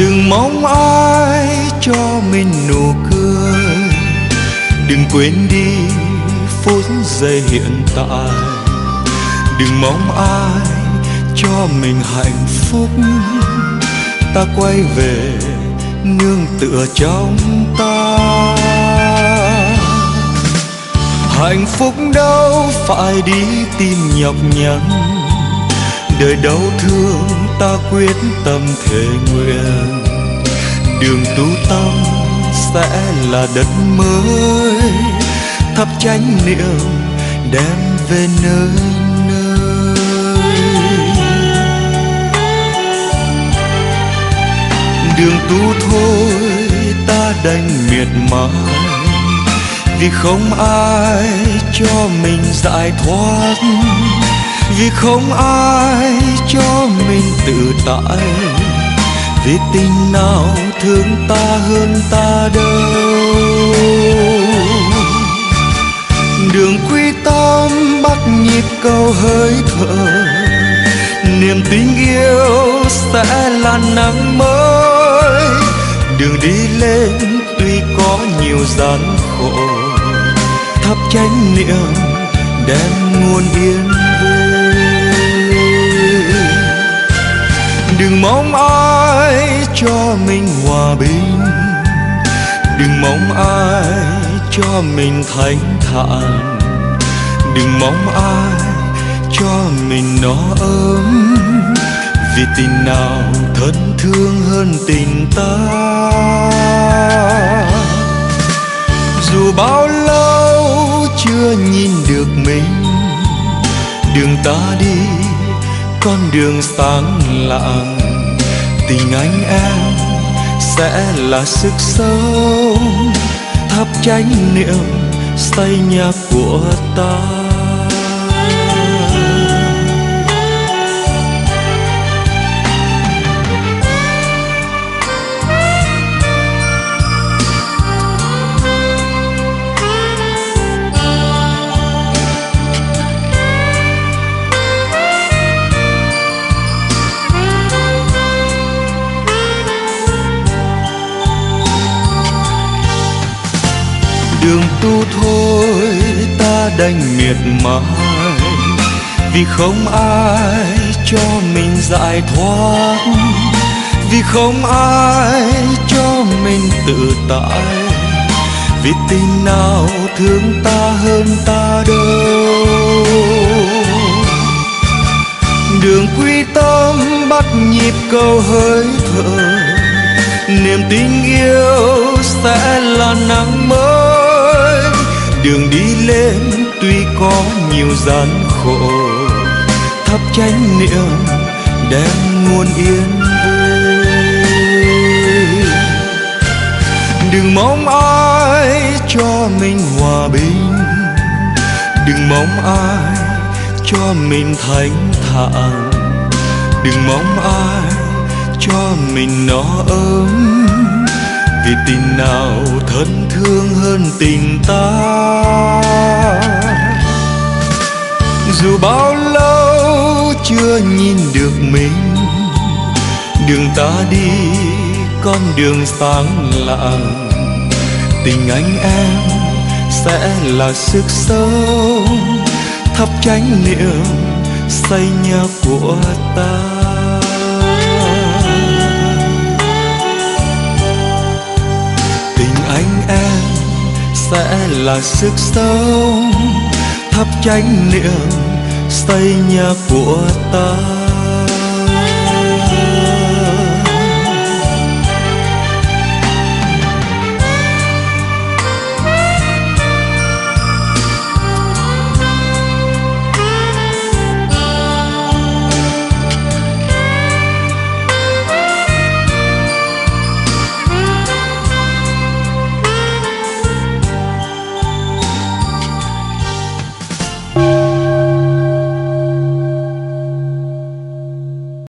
đừng mong ai cho mình nụ cười. Đừng quên đi phút giây hiện tại. Đừng mong ai cho mình hạnh phúc. Ta quay về nương tựa trong ta. Hạnh phúc đâu phải đi tìm nhọc nhằn. Đời đau thương ta quyết tâm thề nguyện. Đường tu tâm sẽ là đất mới, thắp chánh niệm đem về nơi nơi. Đường tu thôi ta đành miệt mài, vì không ai cho mình giải thoát. Vì không ai tự tại. Vì tình nào thương ta hơn ta đâu. Đường quy tâm bắt nhịp câu hơi thở. Niềm tin yêu sẽ là nắng mới. Đường đi lên tuy có nhiều gian khổ. Thắp chánh niệm đem nguồn yên đừng mong ai cho mình hòa bình. Đừng mong ai cho mình thanh thản. Đừng mong ai cho mình nó ấm. Vì tình nào thân thương hơn tình ta. Dù bao lâu chưa nhìn được mình, đường ta đi, con đường sáng lạng tình anh em sẽ là sức sống. Thắp chánh niệm xây nhà của ta. Đường tu thôi, ta đành miệt mài. Vì không ai cho mình giải thoát. Vì không ai cho mình tự tại. Vì tình nào thương ta hơn ta đâu. Đường quy tâm bắt nhịp câu hơi thở. Niềm tin yêu sẽ là nắng mới đường đi lên, tuy có nhiều gian khổ. Thắp chánh niệm, đem nguồn yên vui. Đừng mong ai cho mình hòa bình. Đừng mong ai cho mình thánh thản. Đừng mong ai cho mình nó ấm vì tình nào thân thương hơn tình ta? Dù bao lâu chưa nhìn được mình, đường ta đi, con đường sáng lạng. Tình anh em sẽ là sức sống, thắp chánh niệm, xây nhà của ta. Sẽ là sức sống. Thắp chánh niệm xây nhà của ta.